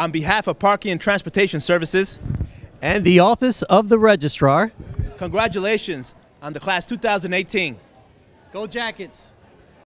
On behalf of Parking and Transportation Services, and the Office of the Registrar, congratulations on the class 2018. Go Jackets!